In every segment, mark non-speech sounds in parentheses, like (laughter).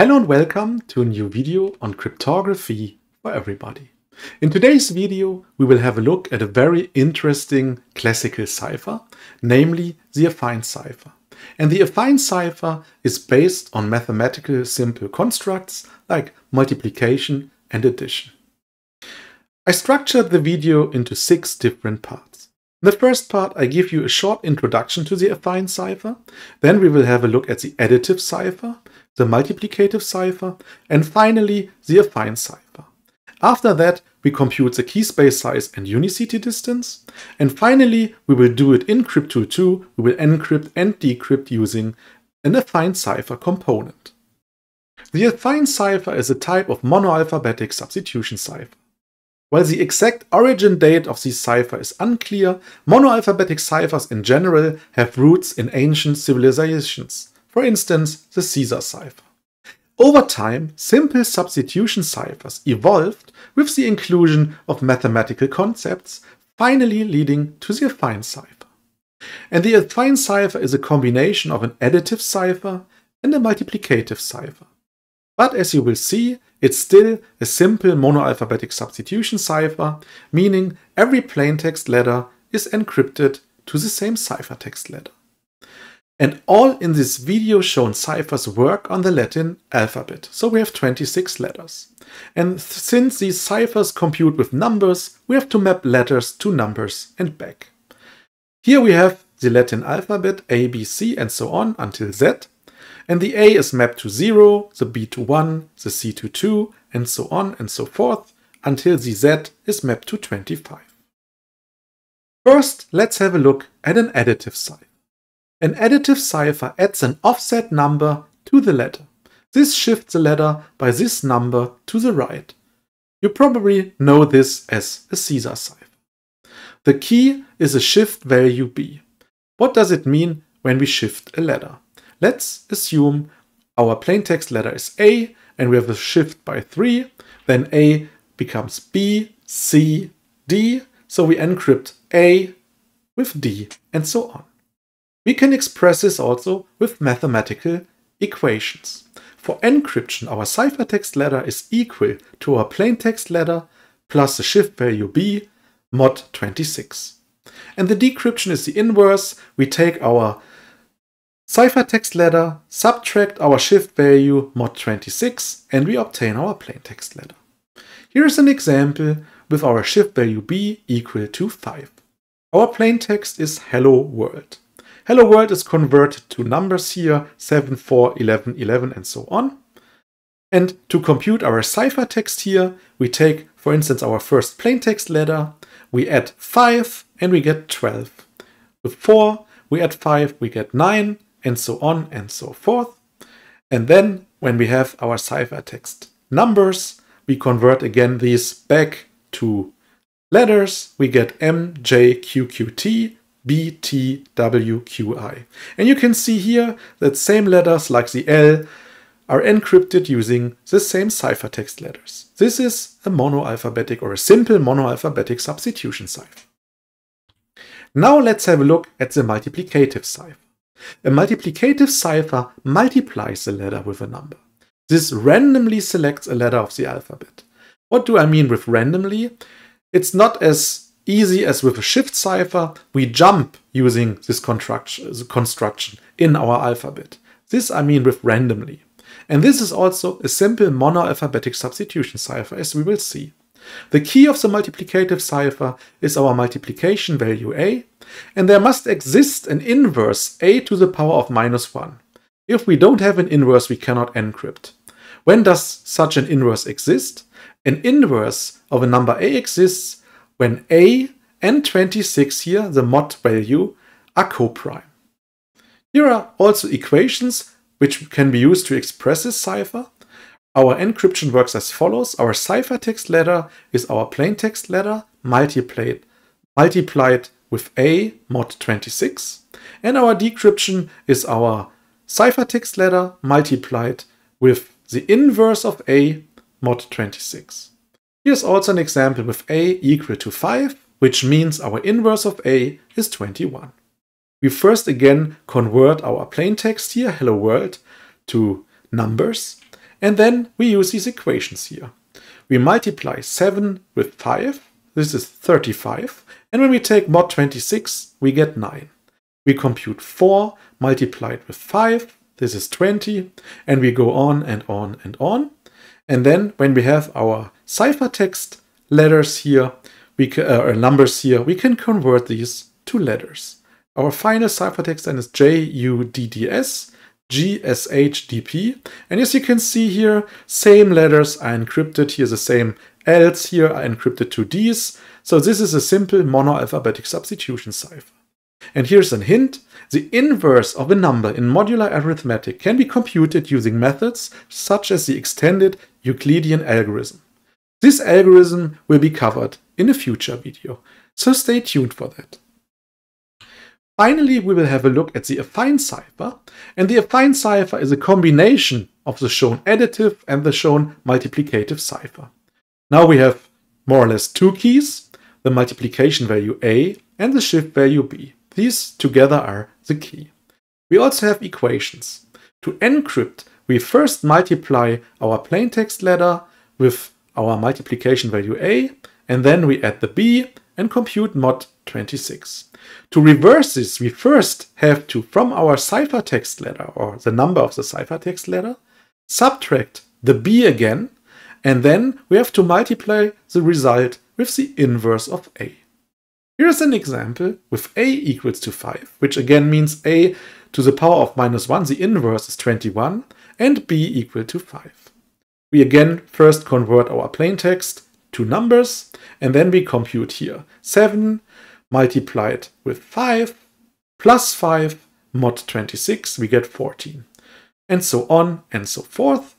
Hello and welcome to a new video on cryptography for everybody. In today's video, we will have a look at a very interesting classical cipher, namely the affine cipher. And the affine cipher is based on mathematical simple constructs like multiplication and addition. I structured the video into six different parts. In the first part, I give you a short introduction to the affine cipher. Then we will have a look at the additive cipher, the multiplicative cipher, and finally the affine cipher. After that, we compute the key space size and unicity distance. And finally, we will do it in CrypTool 2. We will encrypt and decrypt using an affine cipher component. The affine cipher is a type of monoalphabetic substitution cipher. While the exact origin date of this cipher is unclear, monoalphabetic ciphers in general have roots in ancient civilizations, for instance the Caesar cipher. Over time, simple substitution ciphers evolved with the inclusion of mathematical concepts, finally leading to the affine cipher. And the affine cipher is a combination of an additive cipher and a multiplicative cipher. But as you will see, it's still a simple monoalphabetic substitution cipher, meaning every plaintext letter is encrypted to the same ciphertext letter. And all in this video shown ciphers work on the Latin alphabet, so we have 26 letters. And since these ciphers compute with numbers, we have to map letters to numbers and back. Here we have the Latin alphabet A, B, C and so on until Z, and the A is mapped to 0, the B to 1, the C to 2, and so on and so forth, until the Z is mapped to 25. First, let's have a look at an additive cipher. An additive cipher adds an offset number to the letter. This shifts the letter by this number to the right. You probably know this as a Caesar cipher. The key is a shift value B. What does it mean when we shift a letter? Let's assume our plaintext letter is A and we have a shift by 3. Then A becomes B, C, D. So we encrypt A with D and so on. We can express this also with mathematical equations. For encryption, our ciphertext letter is equal to our plaintext letter plus the shift value B mod 26. And the decryption is the inverse. We take our ciphertext letter, subtract our shift value mod 26 and we obtain our plaintext letter. Here's an example with our shift value b equal to 5. Our plaintext is hello world. Hello world is converted to numbers here 7, 4, 11, 11 and so on. And to compute our ciphertext here, we take, for instance, our first plaintext letter, we add 5 and we get 12. With 4, we add 5, we get 9, and so on and so forth. And then when we have our ciphertext numbers, we convert again these back to letters. We get M, J, Q, Q, T, B, T, W, Q, I. And you can see here that same letters like the L are encrypted using the same ciphertext letters. This is a monoalphabetic or a simple monoalphabetic substitution cipher. Now let's have a look at the multiplicative cipher. A multiplicative cipher multiplies a letter with a number. This randomly selects a letter of the alphabet. What do I mean with randomly? It's not as easy as with a shift cipher. We jump using this construction in our alphabet. This I mean with randomly. And this is also a simple monoalphabetic substitution cipher, as we will see. The key of the multiplicative cipher is our multiplication value a, and there must exist an inverse a to the power of minus 1. If we don't have an inverse, we cannot encrypt. When does such an inverse exist? An inverse of a number a exists when a and 26 here, the mod value, are coprime. Here are also equations which can be used to express this cipher. Our encryption works as follows. Our ciphertext letter is our plaintext letter multiplied, multiplied with A mod 26. And our decryption is our ciphertext letter multiplied with the inverse of A mod 26. Here's also an example with A equal to 5, which means our inverse of A is 21. We first again convert our plaintext here, hello world, to numbers And then we use these equations here. We multiply 7 with 5, this is 35, and when we take mod 26, we get 9. We compute 4 multiplied with 5, this is 20, and we go on and on and on. And then when we have our ciphertext letters here, we can, uh, numbers here, we can convert these to letters. Our final ciphertext then is JUDDS, GSHDP. And as you can see here, same letters are encrypted. Here the same L's here are encrypted to D's. So this is a simple monoalphabetic substitution cipher. And here's a hint. The inverse of a number in modular arithmetic can be computed using methods such as the extended Euclidean algorithm. This algorithm will be covered in a future video, so stay tuned for that. Finally, we will have a look at the affine cipher, and the affine cipher is a combination of the shown additive and the shown multiplicative cipher. Now we have more or less two keys, the multiplication value A and the shift value B. These together are the key. We also have equations. To encrypt, we first multiply our plaintext letter with our multiplication value A, and then we add the B and compute mod 26. To reverse this, we first have to, from our ciphertext letter, or the number of the ciphertext letter, subtract the B again, and then we have to multiply the result with the inverse of A. Here's an example with a equals to 5, which again means a to the power of minus 1, the inverse is 21, and b equal to 5. We again first convert our plain text to numbers, and then we compute here 7 multiplied with 5 plus 5 mod 26, we get 14. And so on and so forth.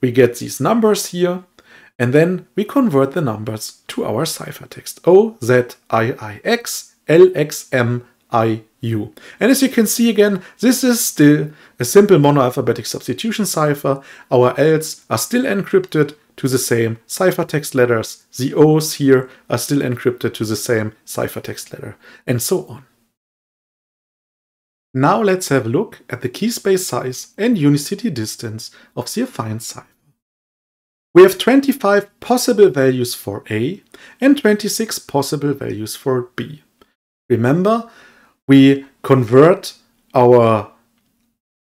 We get these numbers here, and then we convert the numbers to our ciphertext. O, Z, I, I, X, L, X, M, I, U. And as you can see again, this is still a simple monoalphabetic substitution cipher. Our L's are still encrypted to the same ciphertext letters. The O's here are still encrypted to the same ciphertext letter, and so on. Now let's have a look at the key space size and unicity distance of the affine cipher. We have 25 possible values for A and 26 possible values for B. Remember, we convert our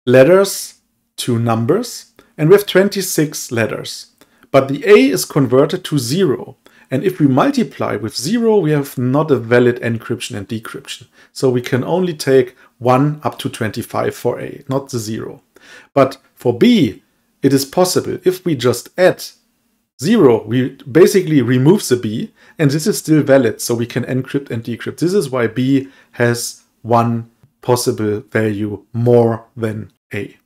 letters to numbers and we have 26 letters. But the A is converted to 0. And if we multiply with 0, we have not a valid encryption and decryption. So we can only take 1 up to 25 for A, not the 0. But for B, it is possible if we just add 0, we basically remove the B, and this is still valid, so we can encrypt and decrypt. This is why B has one possible value more than A.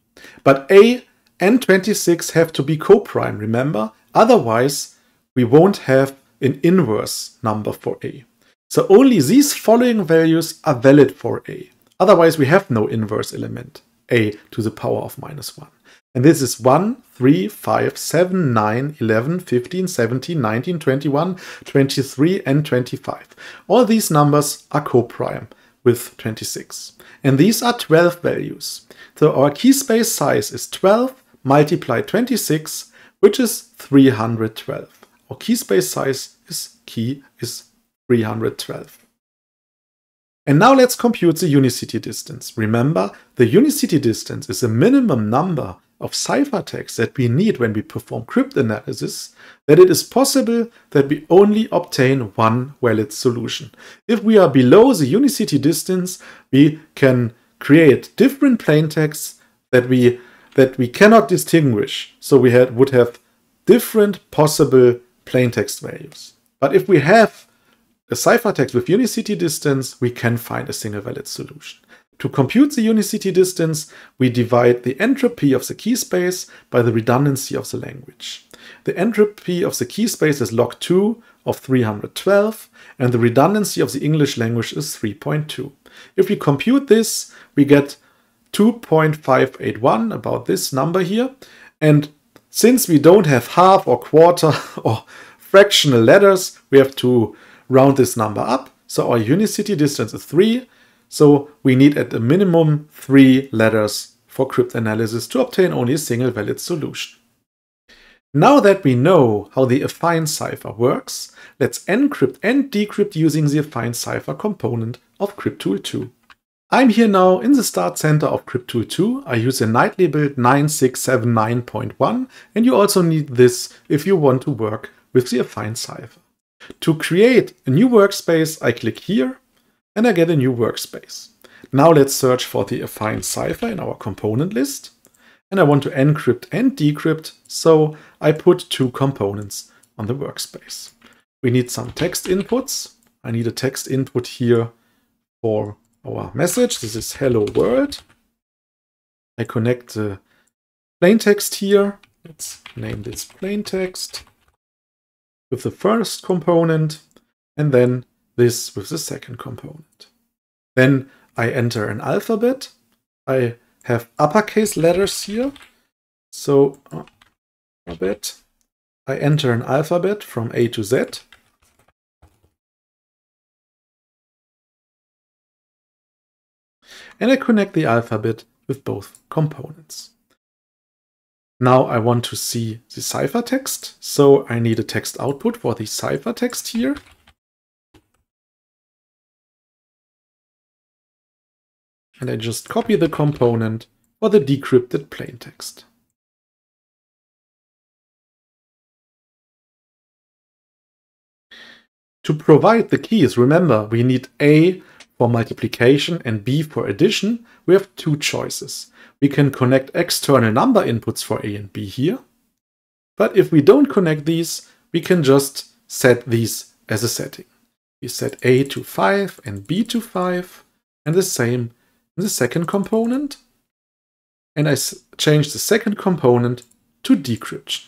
But A and 26 have to be coprime, remember? Otherwise, we won't have an inverse number for A. So only these following values are valid for A. Otherwise, we have no inverse element, A to the power of minus 1. And this is 1, 3, 5, 7, 9, 11, 15, 17, 19, 21, 23, and 25. All these numbers are coprime with 26. And these are 12 values. So our key space size is 12 multiplied 26, which is 312. Our key space size is key is 312. And now let's compute the unicity distance. Remember, the unicity distance is the minimum number of ciphertext that we need when we perform cryptanalysis, that it is possible that we only obtain one valid solution. If we are below the unicity distance, we can create different plaintexts that we that we cannot distinguish. So we had, would have different possible plaintext values. But if we have a ciphertext with unicity distance, we can find a single valid solution. To compute the unicity distance, we divide the entropy of the key space by the redundancy of the language. The entropy of the key space is log 2 of 312, and the redundancy of the English language is 3.2. If we compute this, we get 2.581, about this number here, and since we don't have half or quarter (laughs) or fractional letters, we have to round this number up. So our unicity distance is 3, so we need at a minimum three letters for cryptanalysis to obtain only a single valid solution. Now that we know how the affine cipher works, let's encrypt and decrypt using the affine cipher component of CrypTool 2. I'm here now in the start center of CrypTool 2. I use a nightly build 9679.1 and you also need this if you want to work with the affine cipher. To create a new workspace, I click here and I get a new workspace. Now let's search for the affine cipher in our component list and I want to encrypt and decrypt, so I put two components on the workspace. We need some text inputs. I need a text input here for our message. This is hello world. I connect the plain text here. Let's name this plain text with the first component and then this with the second component. Then I enter an alphabet. I have uppercase letters here. So uh, alphabet. I enter an alphabet from A to Z. And I connect the alphabet with both components. Now I want to see the ciphertext, so I need a text output for the ciphertext here. And I just copy the component for the decrypted plaintext. To provide the keys, remember we need A for multiplication and B for addition. We have two choices. We can connect external number inputs for A and B here. But if we don't connect these, we can just set these as a setting. We set A to 5 and B to 5, and the same the second component and I change the second component to decryption.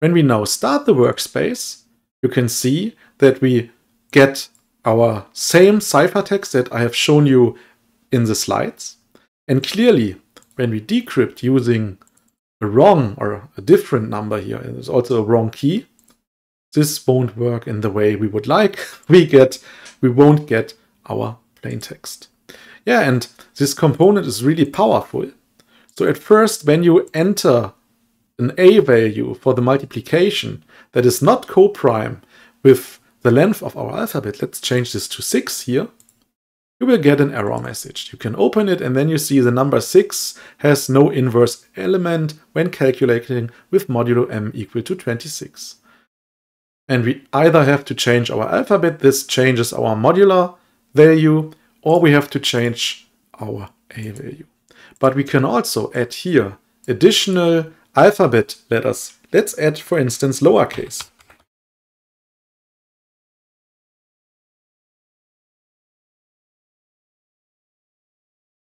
When we now start the workspace, you can see that we get our same ciphertext that I have shown you in the slides. And clearly, when we decrypt using a wrong or a different number here, and there's also a wrong key, this won't work in the way we would like. (laughs) We get, we won't get our plain text. Yeah, and this component is really powerful. So at first, when you enter an A value for the multiplication that is not coprime with the length of our alphabet, let's change this to 6 here, you will get an error message. You can open it and then you see the number 6 has no inverse element when calculating with modulo m equal to 26. And we either have to change our alphabet, this changes our modular value, or we have to change our A value. But we can also add here additional alphabet letters. Let's add, for instance, lowercase.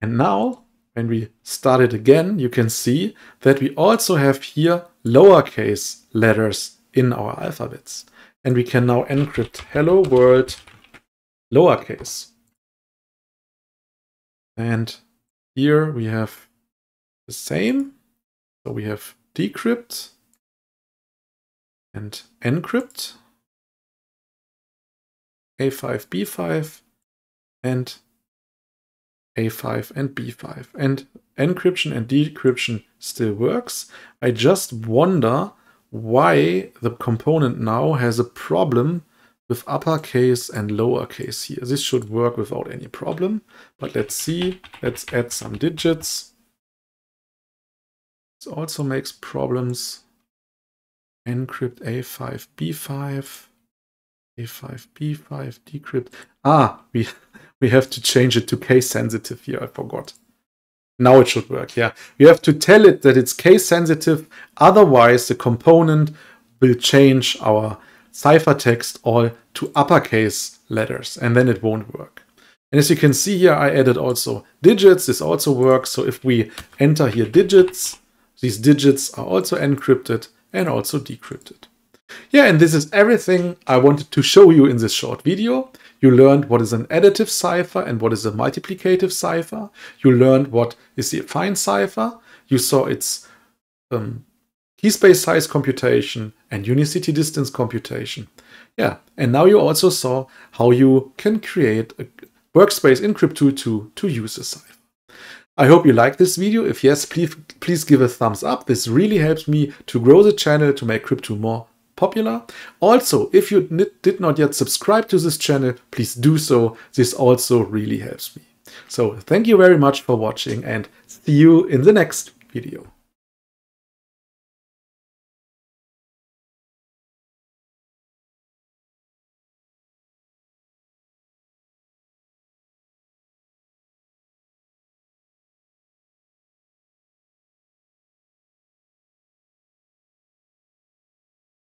And now, when we start it again, you can see that we also have here lowercase letters in our alphabets. And we can now encrypt hello world lowercase. And here we have the same. So we have decrypt and encrypt, A5, B5, and A5 and B5. And encryption and decryption still works. I just wonder why the component now has a problem with uppercase and lowercase here. This should work without any problem, but let's see. Let's add some digits. This also makes problems. Encrypt A5, B5, A5, B5, decrypt. Ah, we, (laughs) we have to change it to case sensitive here, I forgot. Now it should work, yeah. We have to tell it that it's case sensitive, otherwise the component will change our ciphertext all to uppercase letters, and then it won't work. And as you can see here, I added also digits. This also works. So if we enter here digits, these digits are also encrypted and also decrypted. Yeah, and this is everything I wanted to show you in this short video. You learned what is an additive cipher and what is a multiplicative cipher. You learned what is the affine cipher. You saw its um, key space size computation and unicity distance computation. Yeah, and now you also saw how you can create a workspace in CrypTool 2 to use a cipher. I hope you liked this video. If yes, please, please give a thumbs up. This really helps me to grow the channel to make crypto more popular. Also, if you did not yet subscribe to this channel, please do so. This also really helps me. So thank you very much for watching and see you in the next video.